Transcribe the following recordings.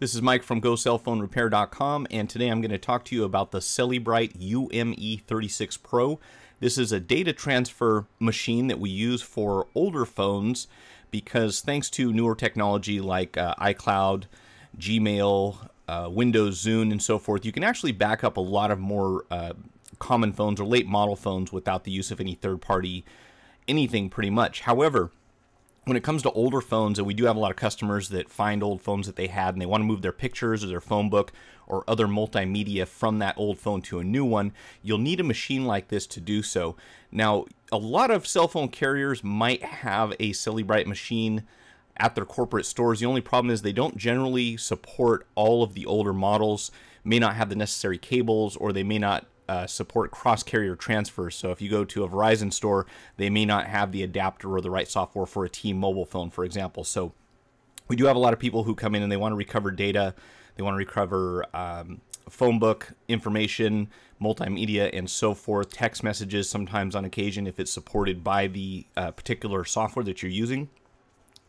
This is Mike from GoCellPhoneRepair.com, and today I'm going to talk to you about the Cellebrite UME36 Pro. This is a data transfer machine that we use for older phones because thanks to newer technology like uh, iCloud, Gmail, uh, Windows Zune, and so forth, you can actually back up a lot of more uh, common phones or late model phones without the use of any third party anything pretty much. However, when it comes to older phones, and we do have a lot of customers that find old phones that they had and they want to move their pictures or their phone book or other multimedia from that old phone to a new one, you'll need a machine like this to do so. Now, a lot of cell phone carriers might have a Cellebrite machine at their corporate stores. The only problem is they don't generally support all of the older models, may not have the necessary cables, or they may not uh, support cross carrier transfers. So if you go to a Verizon store, they may not have the adapter or the right software for a T Mobile phone, for example. So we do have a lot of people who come in and they want to recover data, they want to recover um, phone book information, multimedia, and so forth, text messages sometimes on occasion if it's supported by the uh, particular software that you're using.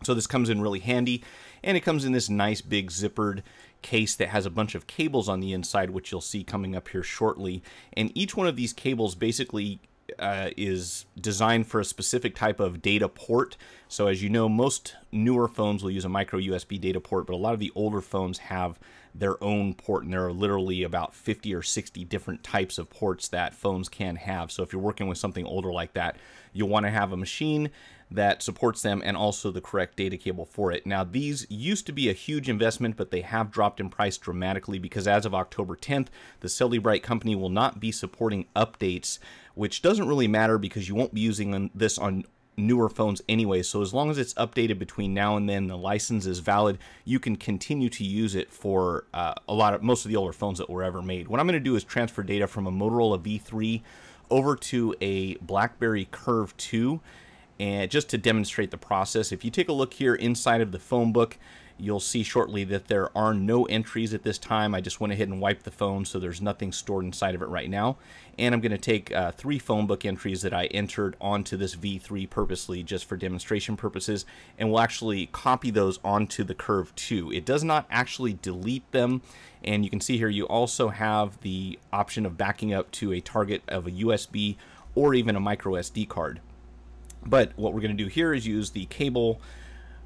So this comes in really handy, and it comes in this nice big zippered case that has a bunch of cables on the inside, which you'll see coming up here shortly. And each one of these cables basically uh, is designed for a specific type of data port. So as you know, most newer phones will use a micro USB data port, but a lot of the older phones have their own port, and there are literally about 50 or 60 different types of ports that phones can have. So if you're working with something older like that, you'll want to have a machine that supports them and also the correct data cable for it. Now, these used to be a huge investment, but they have dropped in price dramatically because as of October 10th, the Cellebrite company will not be supporting updates, which doesn't really matter because you won't be using this on newer phones anyway. So as long as it's updated between now and then, the license is valid, you can continue to use it for uh, a lot of most of the older phones that were ever made. What I'm going to do is transfer data from a Motorola V3 over to a BlackBerry Curve 2 and just to demonstrate the process. If you take a look here inside of the phone book, You'll see shortly that there are no entries at this time. I just went ahead and wiped the phone, so there's nothing stored inside of it right now. And I'm going to take uh, three phone book entries that I entered onto this V3 purposely just for demonstration purposes, and we'll actually copy those onto the Curve 2. It does not actually delete them, and you can see here you also have the option of backing up to a target of a USB or even a micro SD card. But what we're going to do here is use the cable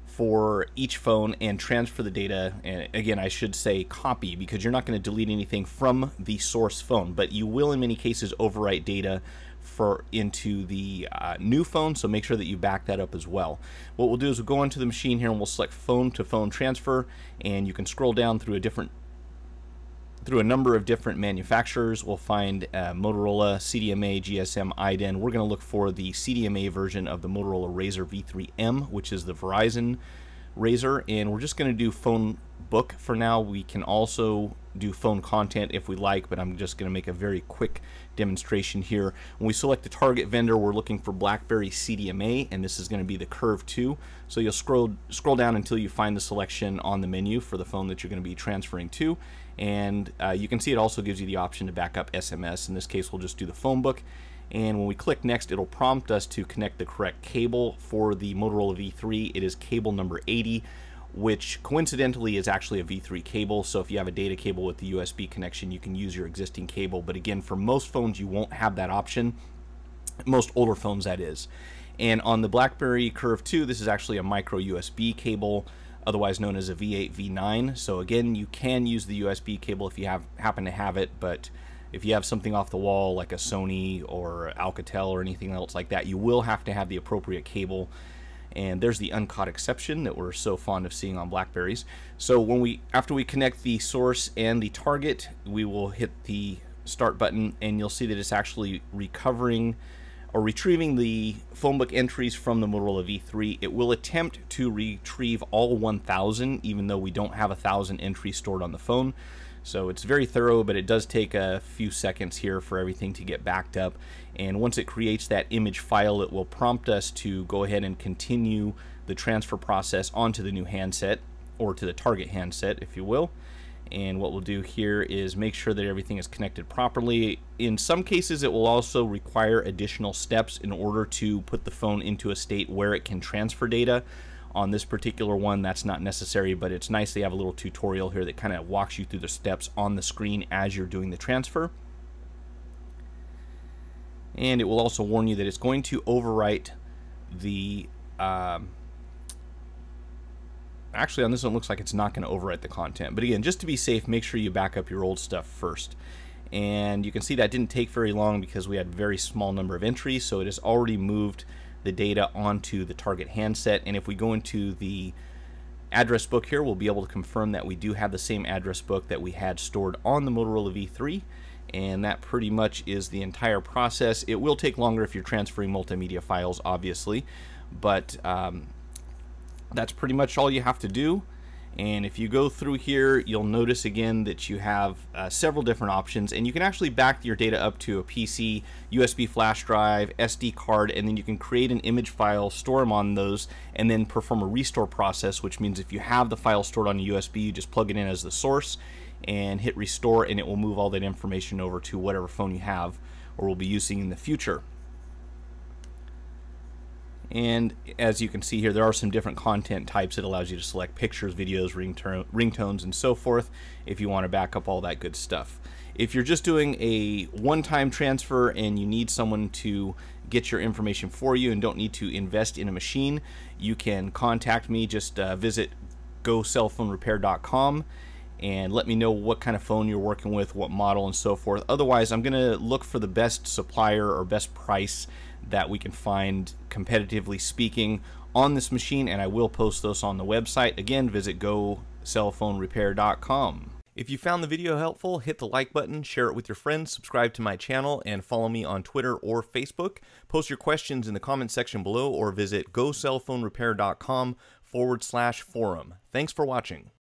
for each phone and transfer the data. And again, I should say copy because you're not going to delete anything from the source phone, but you will in many cases overwrite data for into the uh, new phone. So make sure that you back that up as well. What we'll do is we'll go onto the machine here and we'll select phone to phone transfer, and you can scroll down through a different through a number of different manufacturers. We'll find uh, Motorola, CDMA, GSM, IDEN. We're going to look for the CDMA version of the Motorola Razr V3M, which is the Verizon Razr, and we're just going to do phone book for now. We can also do phone content if we like, but I'm just going to make a very quick demonstration here. When we select the target vendor, we're looking for BlackBerry CDMA, and this is going to be the Curve 2. So you'll scroll scroll down until you find the selection on the menu for the phone that you're going to be transferring to, and uh, you can see it also gives you the option to back up SMS. In this case, we'll just do the phone book. And when we click next, it'll prompt us to connect the correct cable for the Motorola V3. It is cable number 80, which coincidentally is actually a V3 cable. So if you have a data cable with the USB connection, you can use your existing cable. But again, for most phones, you won't have that option. Most older phones, that is. And on the BlackBerry Curve 2, this is actually a micro USB cable otherwise known as a V8 V9. So again, you can use the USB cable if you have happen to have it, but if you have something off the wall like a Sony or Alcatel or anything else like that, you will have to have the appropriate cable. And there's the uncaught exception that we're so fond of seeing on Blackberries. So when we after we connect the source and the target, we will hit the start button and you'll see that it's actually recovering or retrieving the phone book entries from the Motorola V3. It will attempt to retrieve all 1,000, even though we don't have a 1,000 entries stored on the phone. So it's very thorough, but it does take a few seconds here for everything to get backed up. And once it creates that image file, it will prompt us to go ahead and continue the transfer process onto the new handset, or to the target handset, if you will and what we'll do here is make sure that everything is connected properly. In some cases it will also require additional steps in order to put the phone into a state where it can transfer data. On this particular one, that's not necessary, but it's nice they have a little tutorial here that kind of walks you through the steps on the screen as you're doing the transfer. And it will also warn you that it's going to overwrite the um, actually on this one looks like it's not going to overwrite the content but again just to be safe make sure you back up your old stuff first and you can see that didn't take very long because we had a very small number of entries so it has already moved the data onto the target handset and if we go into the address book here we'll be able to confirm that we do have the same address book that we had stored on the Motorola V3 and that pretty much is the entire process. It will take longer if you're transferring multimedia files obviously but um, that's pretty much all you have to do. And if you go through here, you'll notice again that you have uh, several different options and you can actually back your data up to a PC, USB flash drive, SD card, and then you can create an image file, store them on those, and then perform a restore process, which means if you have the file stored on a USB, you just plug it in as the source and hit restore and it will move all that information over to whatever phone you have or will be using in the future. And as you can see here, there are some different content types. It allows you to select pictures, videos, ringtones, and so forth if you want to back up all that good stuff. If you're just doing a one-time transfer and you need someone to get your information for you and don't need to invest in a machine, you can contact me. Just uh, visit gocellphonerepair.com and let me know what kind of phone you're working with, what model, and so forth. Otherwise, I'm going to look for the best supplier or best price that we can find competitively speaking on this machine and I will post those on the website. Again, visit gocellphonerepair.com. If you found the video helpful, hit the like button, share it with your friends, subscribe to my channel, and follow me on Twitter or Facebook. Post your questions in the comment section below or visit gocellphonerepair.com forward slash forum. Thanks for watching.